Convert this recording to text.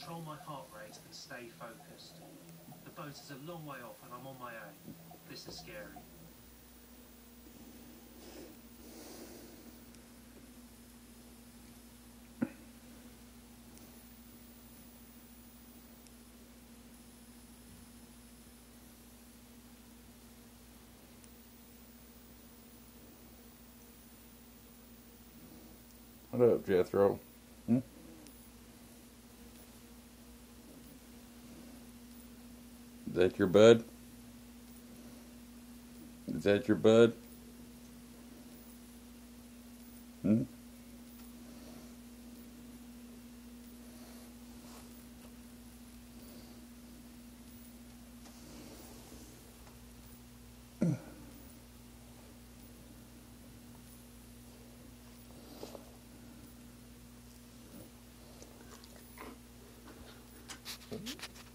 control my heart rate and stay focused. The boat is a long way off and I'm on my own. This is scary. What up, Jethro? Hmm? Is that your bud? Is that your bud? Hmm? Mhm.